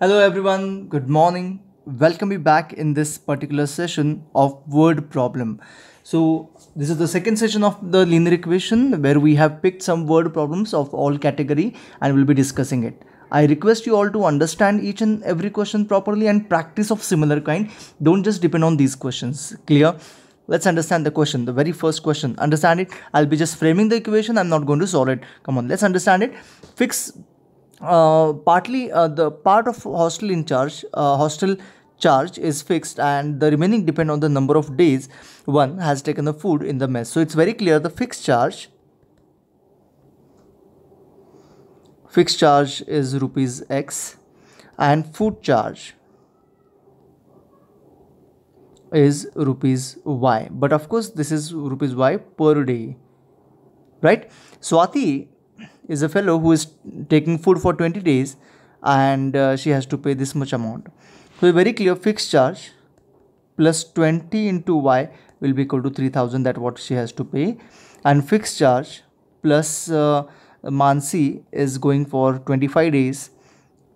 Hello everyone, good morning. Welcome you back in this particular session of word problem. So this is the second session of the linear equation where we have picked some word problems of all category and we'll be discussing it. I request you all to understand each and every question properly and practice of similar kind. Don't just depend on these questions. Clear? Let's understand the question. The very first question. Understand it. I'll be just framing the equation. I'm not going to solve it. Come on, let's understand it. Fix partly uh, the part of hostel in charge uh, hostel charge is fixed and the remaining depend on the number of days one has taken the food in the mess. So it's very clear the fixed charge fixed charge is rupees x and food charge is rupees y. But of course this is rupees y per day right? Swati is a fellow who is taking food for 20 days and uh, she has to pay this much amount. So very clear fixed charge plus 20 into y will be equal to 3000 that what she has to pay. And fixed charge plus uh, Mansi is going for 25 days.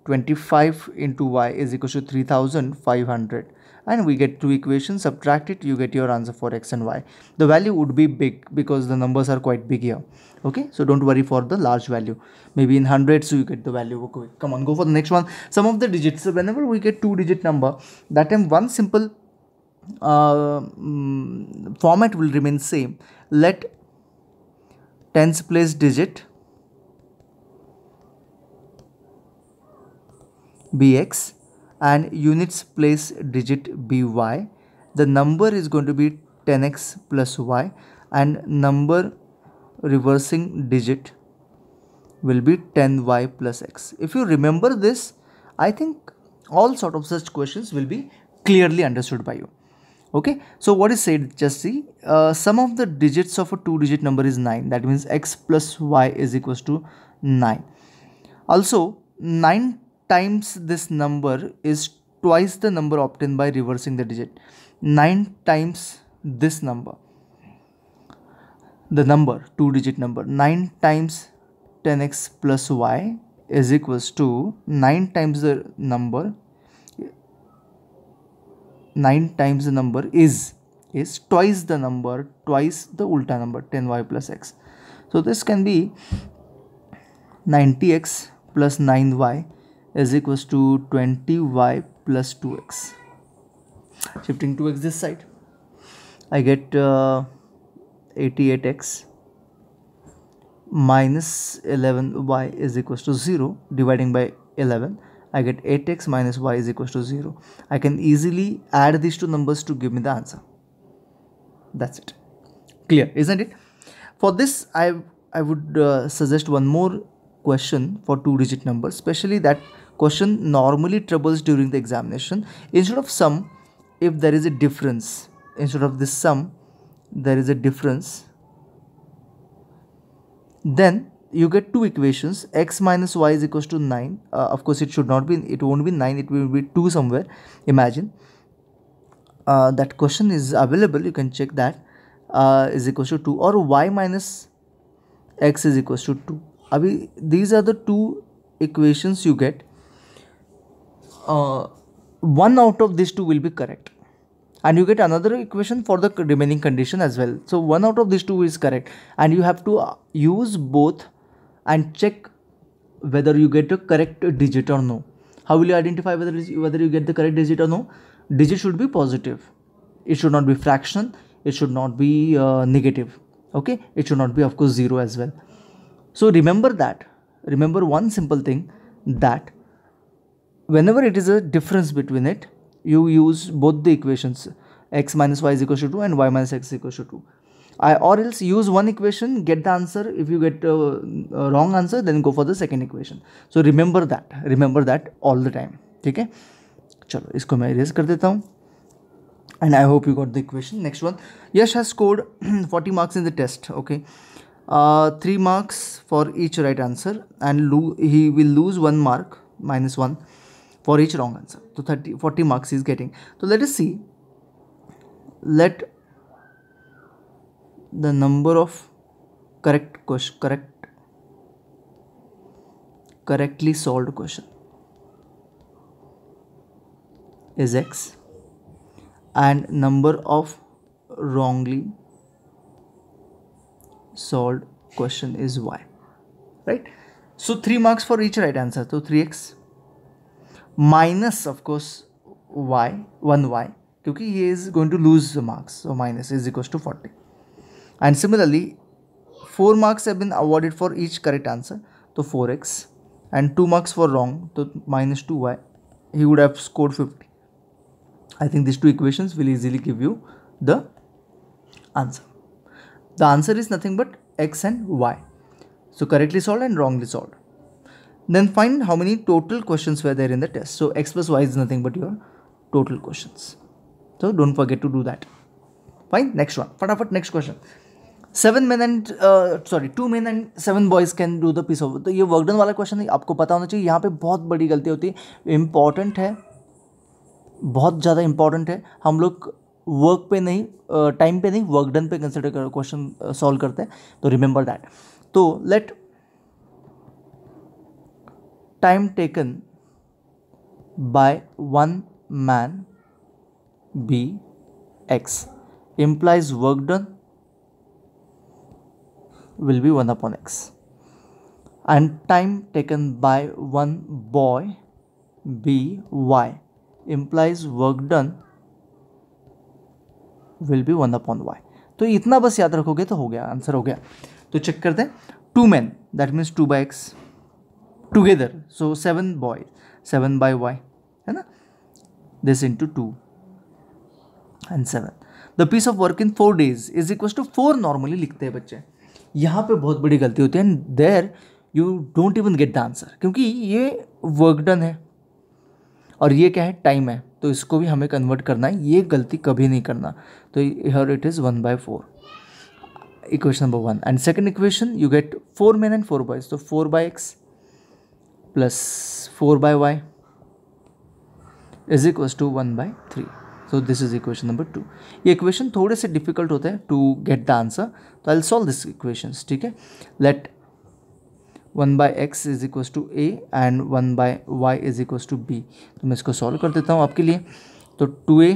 25 into y is equal to 3500 and we get two equations subtract it you get your answer for x and y. The value would be big because the numbers are quite big here. Okay? So don't worry for the large value. Maybe in hundreds you get the value. Okay come on go for the next one. Some of the digits so whenever we get two digit number that time one simple uh, um, format will remain same. Let tens place digit bx and units place digit by the number is going to be 10x plus y and number reversing digit will be 10y plus x. If you remember this i think all sort of such questions will be clearly understood by you. Okay? So what is said just see uh, sum of the digits of a two digit number is 9 that means x plus y is equals to 9 also 9 times this number is twice the number obtained by reversing the digit. 9 times this number. The number two digit number. 9 times 10x plus y is equals to 9 times the number. 9 times the number is is twice the number twice the ulta number 10y plus x. So this can be 90x plus 9y is equals to 20y plus 2x shifting 2x this side I get uh, 88x minus 11y is equals to 0 dividing by 11 I get 8x minus y is equals to 0 I can easily add these two numbers to give me the answer. That's it. Clear isn't it? For this I I would uh, suggest one more question for two digit numbers especially that question normally troubles during the examination. Instead of sum if there is a difference instead of this sum there is a difference then you get two equations x minus y is equals to 9 uh, of course it should not be it won't be 9 it will be 2 somewhere. Imagine uh, that question is available you can check that uh, is equals to 2 or y minus x is equals to 2 Abhi, these are the two equations you get. Uh, one out of these two will be correct. And you get another equation for the remaining condition as well. So one out of these two is correct. And you have to uh, use both and check whether you get a correct digit or no. How will you identify whether whether you get the correct digit or no? Digit should be positive. It should not be fraction. It should not be uh, negative. Okay? It should not be of course zero as well so remember that remember one simple thing that whenever it is a difference between it you use both the equations x minus y is equal to 2 and y minus x is equal to 2 I, or else use one equation get the answer if you get a, a wrong answer then go for the second equation so remember that remember that all the time ठीक है चलो इसको मैं erase कर देता हूँ and I hope you got the equation. Next one, Yash has scored 40 marks in the test. Okay, uh, three marks for each right answer, and he will lose one mark minus one for each wrong answer. So 30, 40 marks he is getting. So let us see. Let the number of correct question, correct, correctly solved question. is x and number of wrongly solved question is y right so 3 marks for each right answer so 3x minus of course y 1y क्योंकि ये is going to lose the marks so minus is equals to 40 and similarly 4 marks have been awarded for each correct answer so 4x and 2 marks for wrong so minus 2y he would have scored 50 I think these two equations will easily give you the answer. The answer is nothing but x and y. So correctly solved and wrongly solved. Then find how many total questions were there in the test. So x plus y is nothing but your total questions. So don't forget to do that. Fine. Next one. Fatafat next question. Seven men and sorry two men and seven boys can do the piece of तो ये work done वाला question आपको पता होना चाहिए यहाँ पे बहुत बड़ी गलती होती है इंपॉर्टेंट है बहुत ज़्यादा इंपॉर्टेंट है हम लोग वर्क पे नहीं टाइम पे नहीं वर्क डन पे कंसिडर कर क्वेश्चन सॉल्व करते हैं। तो रिमेंबर दैट तो let time taken by one man be x implies work done will be 1 upon x. And time taken by one boy b y. Implies work done will be one upon y तो इतना बस याद रखोगे तो हो गया answer हो गया। तो चेक करते हैं। Two men that means two by x together so seven boy seven by y है ना? This into two and seven the piece of work in four days is equal to four normally लिखते हैं बच्चे। यहाँ पे बहुत बड़ी गलती होती है and there you don't even get the answer क्योंकि ये वर्क डन है। और ये क्या है? टाइम है। तो इसको भी हमें कन्वर्ट करना है। ये गलती कभी नहीं करना। तो हर it is one by four equation number one and second equation you get four men and four boys तो four by x plus four by y is equals to one by three so this is equation number two ये equation थोड़े से difficult होते हैं to get the answer तो I solve this equation ठीक है? Let one by x is equals to a and one by y is equals to b. तो मैं इसको सॉल्व कर देता हूँ आपके लिए। तो two a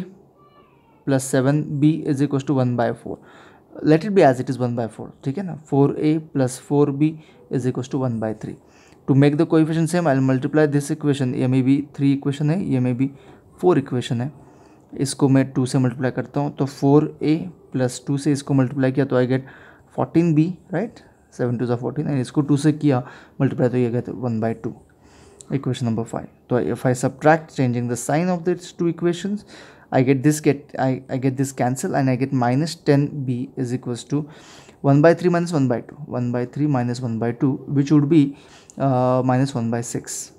plus seven b is equals to one by four. Let it be as it is one by four, ठीक है ना? Four a plus four b is equals to one by three. To make the coefficient same, I multiply this equation. ये मे be three equation है, ये मे be four equation है। इसको मैं two से मल्टीप्लाई करता हूँ तो फोर ए प्लस टू से इसको मल्टीप्लाई किया तो I get fourteen b, right? Seven two ज़ा फोर्टी नाइन इसको टू से किया मल्टीप्लाई तो ये गए one by two equation number five तो if I subtract changing the sign of these two equation I get this get I I get this cancel and I get minus ten b is equal to one by three minus one by two one by three minus one by two which would be minus one by six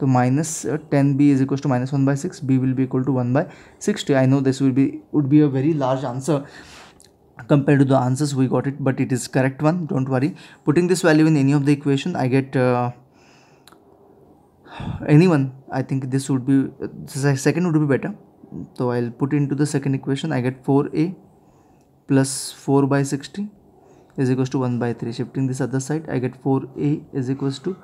तो minus ten b is equal to minus one by six b will भी equal to one by six two I know this will be would be a very large answer compared to the answers we got it but it is correct one. Don't worry. Putting this value in any of the equation i get uh, anyone i think this would be uh, second would be better. So i'll put into the second equation. I get 4a plus 4 by 60 is equals to 1 by 3 shifting this other side i get 4a is equals to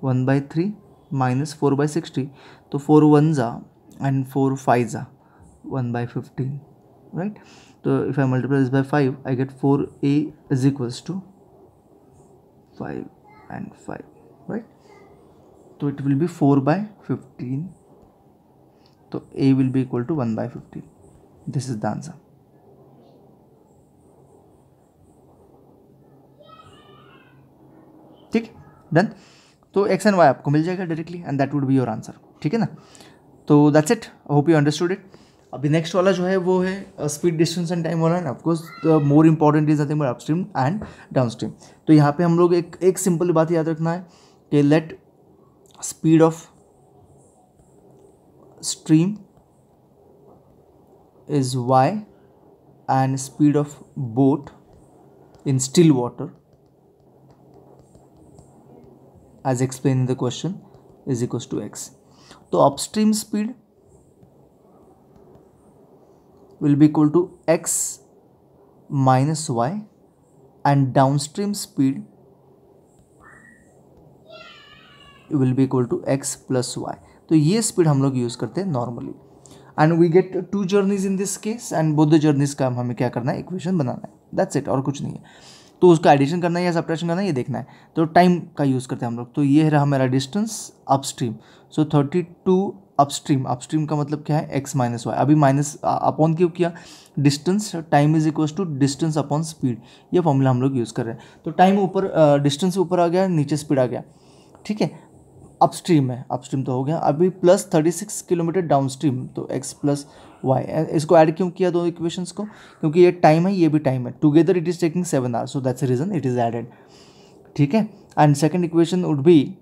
1 by 3 minus 4 by 60 so 4 ones are and 4 fives are 1 by 15 right तो if I multiply this by five I get four a is equals to five and five right तो it will be four by fifteen तो a will be equal to one by fifteen this is the answer ठीक? Done तो x and y आपको मिल जाएगा directly and that would be your answer ठीक है ना? तो that's it I hope you understood it अभी नेक्स्ट वाला जो है, वो है स्पीड डिस्टेंस एंड टाइम वाला है of course more important is nothing but upstream and downstream तो यहाँ पे हम लोग एक एक सिंपल बात याद रखना है कि let speed of stream is y and speed of boat in still water as explain the question is equals to x तो upstream speed will be equal to x minus y and downstream speed will be equal to x plus y. तो ये speed हम लोग use करते हैं normally and we get two journeys in this case and the journeys का हमें क्या करना है? इक्वेशन बनाना है. दैट्स इट और कुछ नहीं है. तो उसका एडिशन करना है या सप्रेशन करना है, ये देखना है. तो टाइम का यूज़ करते हैं हम लोग. तो ये रहा हमारा distance upstream so thirty two upstream upstream का मतलब क्या है? एक्स माइनस वाई अभी माइनस अपॉन क्यों किया? Distance time is equal to distance upon speed ये फॉर्मूला हम लोग यूज़ कर रहे हैं। तो टाइम ऊपर डिस्टेंस ऊपर आ गया, नीचे स्पीड आ गया। ठीक है? अपस्ट्रीम है। अपस्ट्रीम तो हो गया। अभी plus thirty six kilometre downstream तो एक्स प्लस वाई इसको ऐड क्यों किया दो इक्वेशंस को? क्योंकि ये टाइम है, ये भी टाइम है। Together it is taking seven hours so that's reason it is added ठीक है? And second equation would be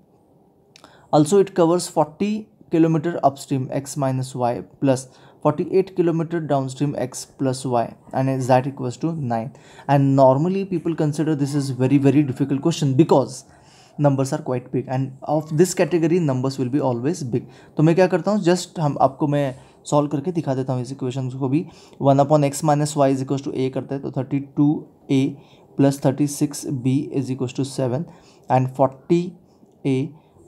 also it covers forty kilometre upstream x minus y plus forty eight kilometre downstream x plus y and is that equals to nine and normally people consider this is very very difficult question because numbers are quite big and of this category numbers will be always big तो मैं क्या करता हूँ just हम आपको मैं solve करके दिखा देता हूँ इस इक्वेशन को भी। One upon x minus y is equal to a करते हैं तो thirty two a plus thirty six b is equal to seven and forty a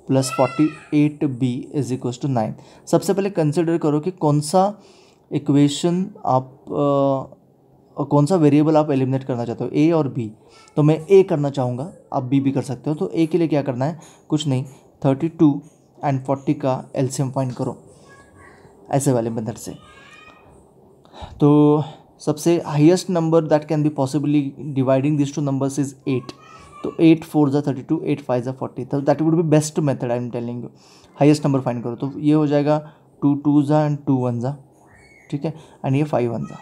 plus forty eight b is equal to nine सबसे पहले consider करो कि कौन सा equation आप आ, कौन सा वेरिएबल आप एलिमिनेट करना चाहते हो ए और बी तो मैं ए करना चाहूँगा आप बी भी कर सकते हो तो ए के लिए क्या करना है? कुछ नहीं. थर्टी टू एंड फोर्टी का एल्सियम फाइंड करो ऐसे वाले मेथड से. तो सबसे highest number that can be possibly dividing this two numbers is eight तो एट फोर ज़ा थर्टी टू एट फाइव ज़ा फोर्टी तो that would be best method I am telling you highest number find करो. तो ये हो जाएगा two two ज़ा एंड टू वन ज़ा ठीक है? एंड ये फाइव वन ज़ा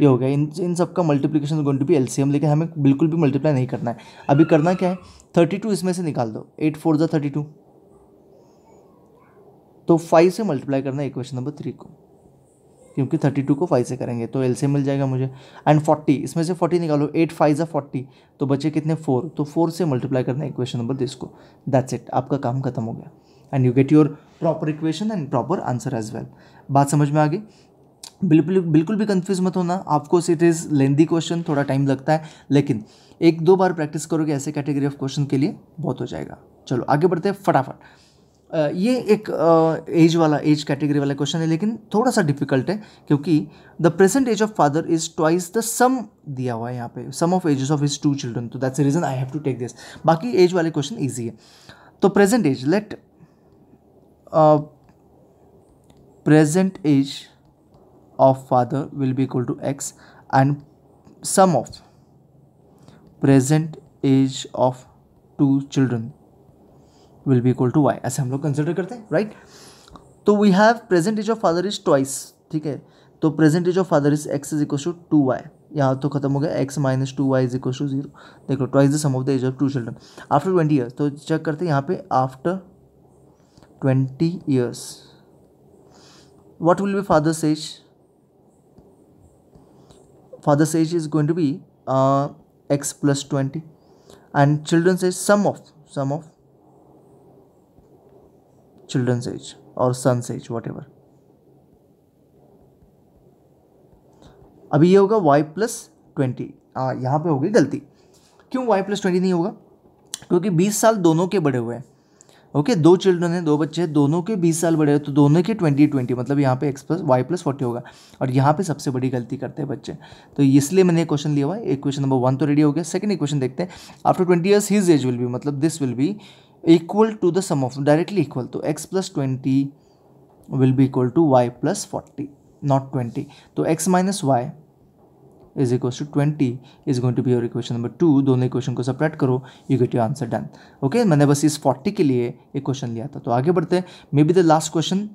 ये हो गया. इन इन सब का multiplication going to be LCM लेकिन हमें बिल्कुल भी मल्टीप्लाई नहीं करना है. अभी करना क्या है? थर्टी टू इसमें से निकाल दो. एट फोर ज़ा थर्टी टू तो फाइव से मल्टीप्लाई करना है इक्वेशन नंबर थ्री को. क्योंकि थर्टी टू को फाइव से करेंगे तो एल से मिल जाएगा मुझे। एंड फोर्टी इसमें से फोर्टी निकालो। एट फाइव ज़ा फोर्टी तो बचे कितने? फोर तो फोर से मल्टीप्लाई करना इक्वेशन नंबर दिस को दैट्स इट आपका काम खत्म हो गया। And you get your proper equation and proper answer as well बात समझ में आ गई? बिल्कुल बिल्कुल भी कंफ्यूज मत होना। आपको इट इज़ लेंदी क्वेश्चन थोड़ा टाइम लगता है, लेकिन एक दो बार प्रैक्टिस करोगे ऐसे कैटेगरी ऑफ़ क्वेश्चन के लिए, बहुत हो जाएगा। चलो, आगे बढ़ते हैं फटाफट। ये एक एज वाला एज कैटेगरी वाला क्वेश्चन है, लेकिन थोड़ा सा डिफ़िकल्ट है, क्योंकि the present age of father is twice the sum दिया हुआ है यहाँ पे sum of ages of his two children तो that's reason I have to take this बाकी एज वाले क्वेश्चन ईजी है. तो present age let present age of father will be equal to x and sum of present age of two children will be equal to y ऐसे हम लोग consider करते हैं right तो we have present age of father is twice ठीक है? तो present age of father is x is equal to two y यहाँ तो खत्म हो गया x minus two y is equal to zero देखो twice the sum of the age of two children after twenty years तो check करते हैं यहाँ पे after twenty years what will be father's age? Father's age is going to be uh, x plus 20 and children's sum of sum of children's age or son's age whatever. अभी ये होगा y plus twenty यहाँ पे होगी गलती. क्यों y plus twenty नहीं होगा? क्योंकि बीस साल दोनों के बड़े हुए हैं. ओके okay, दो चिल्ड्रन हैं दो बच्चे हैं दोनों के बीस साल बड़े हैं तो दोनों के ट्वेंटी ट्वेंटी मतलब यहाँ पे x plus y plus forty होगा. और यहाँ पे सबसे बड़ी गलती करते हैं बच्चे. तो इसलिए मैंने क्वेश्चन लिया हुआ है. एक क्वेश्चन नंबर वन तो रेडी हो गया. सेकंड इक्वेशन देखते हैं. After twenty years his age will be मतलब this will be equal to the sum of directly equal तो x plus twenty will be equal to y plus forty not twenty तो x minus y is equal to twenty is going to be your equation number two दोनों equation को separate करो you get your answer done okay मैंने बस इस forty के लिए एक क्वेश्चन लिया था। तो आगे बढ़ते हैं। May be the last question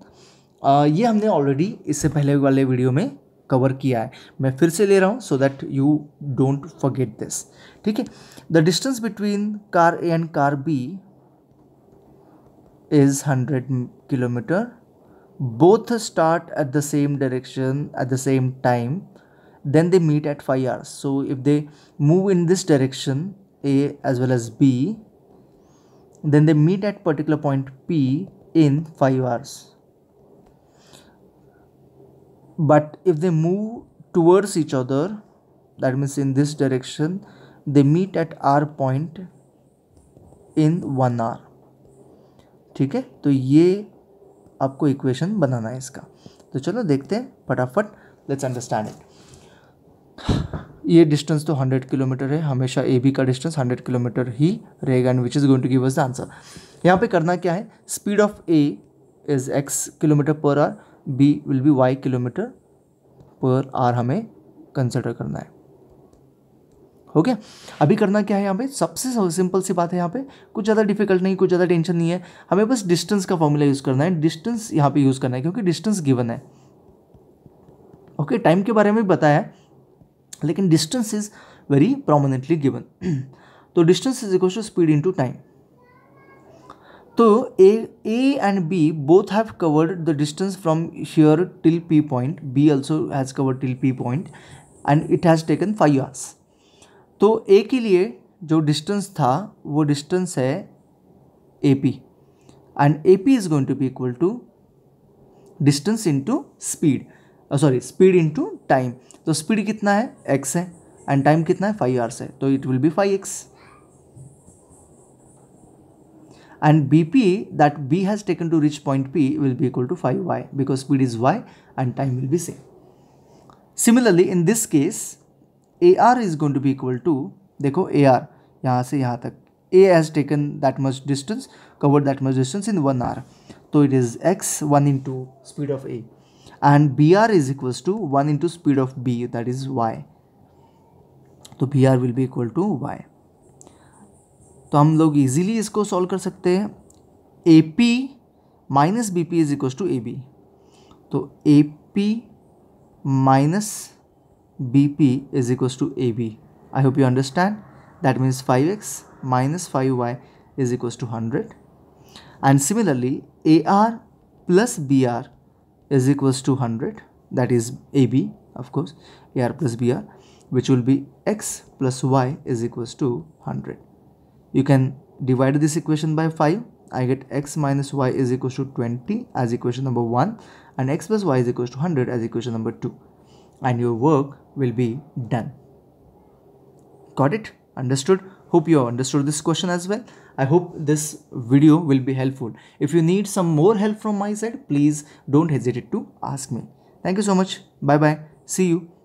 ये हमने ऑलरेडी इससे पहले वाले वीडियो में कवर किया है। मैं फिर से ले रहा हूँ so that you don't forget this ठीक है? The distance between car A and car B is 100 kilometer. Both start at the same direction at the same time. Then they meet at 5 hours. So if they move in this direction a as well as b then they meet at particular point p in 5 hours. But if they move towards each other that means in this direction they meet at r point in 1 hour ठीक है? तो ये आपको equation बनाना है इसका। तो चलो देखते हैं, फटाफट लेट्स अंडरस्टैंड इट ये डिस्टेंस तो 100 किलोमीटर है, हमेशा ए बी का डिस्टेंस 100 किलोमीटर ही रहेगा and which is going to give us the answer यहाँ पे करना क्या है? Speed of A is x kilometre per hour B will be y kilometre per hour हमें कंसिडर करना है। हो गया? अभी करना क्या है यहाँ पे? सबसे सिंपल सी बात है यहाँ पे। कुछ ज़्यादा डिफ़िकल्ट नहीं, कुछ ज़्यादा टेंशन नहीं है। हमें बस डिस्टेंस का फॉर्मूला यूज़ करना है। डिस्टेंस यहाँ पे यूज़ करना है, क्योंकि डिस्टेंस गिवन है। ओके टाइम के बारे में भी बताया, लेकिन distance is very prominently given तो distance is equal to speed in time तो A A and B both have covered the distance from here till P point B also has covered till P point and it has taken five hours तो A के लिए जो distance था, वो distance है A P and A P is going to be equal to distance into speed sorry speed into time तो speed कितना है? एक्स है. एंड टाइम कितना है? फाइव आवर्स है. तो it will be five X and B P that B has taken to reach point P will be equal to five Y because speed is Y and time will be same similarly in this case A R is going to be equal to देखो A R यहाँ से यहाँ तक। A has taken that much distance covered that much distance in one hour तो it is X one into speed of A and br is equals to 1 into speed of B that is Y तो B R will be equal to Y तो हम लोग easily इसको solve कर सकते हैं। A P minus B P is equal to A B तो A P minus BP is equals to AB. I hope you understand. That means 5x minus 5y is equals to 100. And similarly, AR plus BR is equals to 100. That is AB, of course, AR plus BR, which will be x plus y is equals to 100. You can divide this equation by 5. I get x minus y is equals to 20 as equation number 1 and x plus y is equals to 100 as equation number 2 and your work will be done. Got it? Understood? Hope you have understood this question as well. I hope this video will be helpful. If you need some more help from my side, please don't hesitate to ask me. Thank you so much. Bye bye. See you.